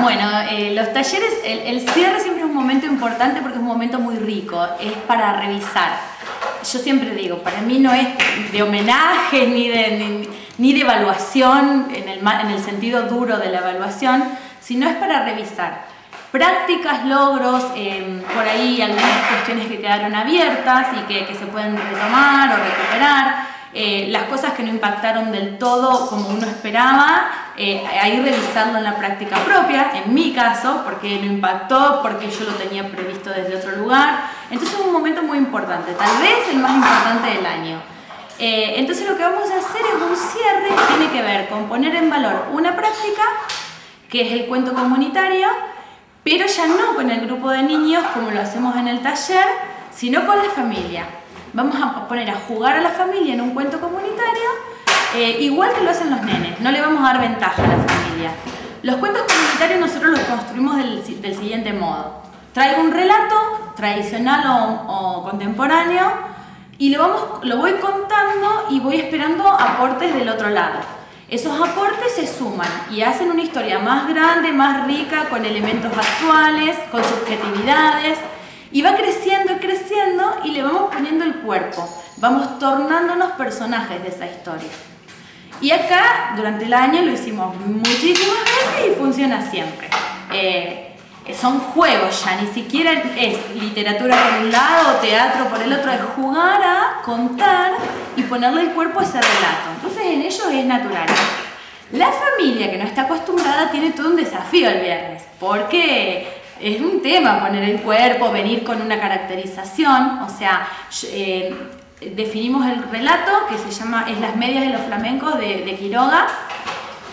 Bueno, eh, los talleres, el, cierre siempre es un momento importante porque es un momento muy rico, es para revisar. Yo siempre digo, para mí no es de homenaje ni de, ni, de evaluación en el, en el sentido duro de la evaluación, sino es para revisar prácticas, logros, em, por ahí algunas cuestiones que quedaron abiertas y que se pueden retomar o recuperar. Eh, las cosas que no impactaron del todo como uno esperaba, eh, ahí revisarlo en la práctica propia, en mi caso, porque no impactó, porque yo lo tenía previsto desde otro lugar. Entonces es un momento muy importante, tal vez el más importante del año. Eh, entonces lo que vamos a hacer es un cierre que tiene que ver con poner en valor una práctica, que es el cuento comunitario, pero ya no con el grupo de niños como lo hacemos en el taller, sino con la familia vamos a poner a jugar a la familia en un cuento comunitario, eh, igual que lo hacen los nenes, no le vamos a dar ventaja a la familia. Los cuentos comunitarios nosotros los construimos del, siguiente modo. Traigo un relato tradicional o, contemporáneo y lo, vamos, lo voy contando y voy esperando aportes del otro lado. Esos aportes se suman y hacen una historia más grande, más rica, con elementos actuales, con subjetividades, y va creciendo creciendo y le vamos poniendo el cuerpo, vamos tornándonos personajes de esa historia. Y acá, durante el año, lo hicimos muchísimas veces y funciona siempre. Eh, son juegos ya, ni siquiera es literatura por un lado teatro por el otro, es jugar a contar y ponerle el cuerpo a ese relato. Entonces en ellos es natural. La familia que no está acostumbrada tiene todo un desafío el viernes, porque es un tema poner el cuerpo, venir con una caracterización, o sea, eh, definimos el relato que se llama Es las medias de los flamencos de, Quiroga,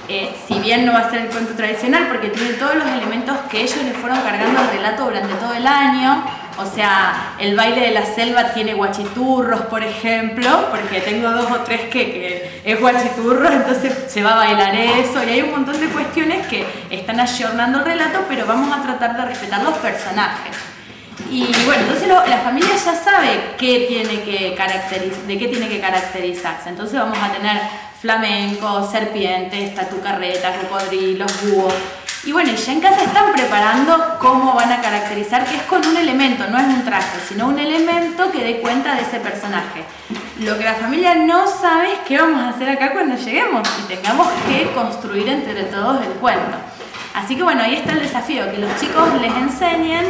eh, si bien no va a ser el cuento tradicional porque tiene todos los elementos que ellos le fueron cargando al relato durante todo el año, o sea, el baile de la selva tiene guachiturros, por ejemplo, porque tengo dos o tres que, es guachiturros, entonces se va a bailar eso, y hay un montón de cuestiones que están ayornando el relato, pero vamos a tratar de respetar los personajes. Y bueno, entonces la familia ya sabe qué tiene que de qué tiene que caracterizarse. Entonces vamos a tener flamenco, serpientes, tatucarretas, cocodrilos, búhos. Y bueno, ya en casa están preparando cómo van a caracterizar, que es con un elemento, no es un traje, sino un elemento que dé cuenta de ese personaje. Lo que la familia no sabe es qué vamos a hacer acá cuando lleguemos y tengamos que construir entre todos el cuento. Así que bueno, ahí está el desafío, que los chicos les enseñen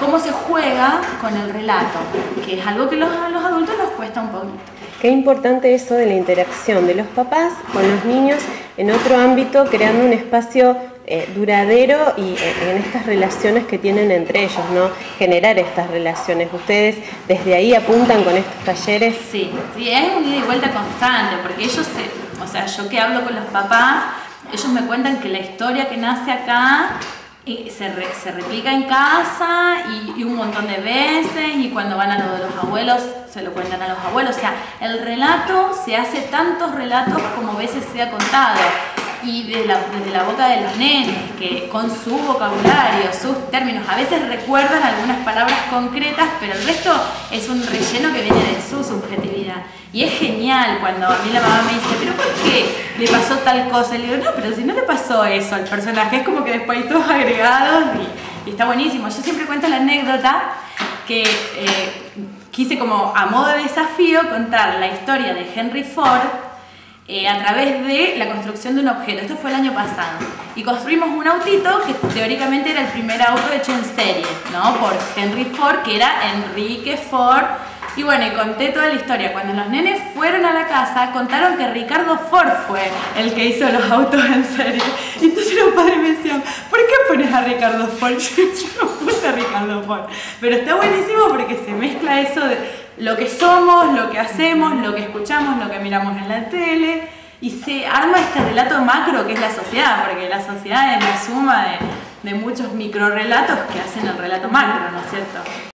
cómo se juega con el relato, que es algo que los, a los adultos nos cuesta un poquito. Qué importante eso de la interacción de los papás con los niños en otro ámbito, creando un espacio eh, duradero y eh, en estas relaciones que tienen entre ellos, ¿no? Generar estas relaciones. ¿Ustedes desde ahí apuntan con estos talleres? Sí, sí, es un ida y vuelta constante, porque ellos, se, o sea, yo que hablo con los papás, ellos me cuentan que la historia que nace acá se, se, replica en casa y, un montón de veces y cuando van a lo de los abuelos se lo cuentan a los abuelos. O sea, el relato se hace tantos relatos como veces se ha contado y desde la, la boca de los nenes, que con su vocabulario, sus términos, a veces recuerdan algunas palabras concretas, pero el resto es un relleno que viene de su subjetividad. Y es genial cuando a mí la mamá me dice, pero ¿por qué le pasó tal cosa? Y le digo, no, pero si no le pasó eso al personaje, es como que después hay todos agregados y, está buenísimo. Yo siempre cuento la anécdota que eh, quise como a modo de desafío contar la historia de Henry Ford eh, a través de la construcción de un objeto. Esto fue el año pasado. Y construimos un autito que teóricamente era el primer auto hecho en serie, ¿no? Por Henry Ford, que era Enrique Ford. Y bueno, conté toda la historia. Cuando los nenes fueron a la casa, contaron que Ricardo Ford fue el que hizo los autos en serie. Y entonces los padres me decían, ¿por qué pones a Ricardo Ford? Pero está buenísimo porque se mezcla eso de lo que somos, lo que hacemos, lo que escuchamos, lo que miramos en la tele, y se arma este relato macro que es la sociedad, porque la sociedad es la suma de, de muchos microrelatos que hacen el relato macro, ¿no es cierto?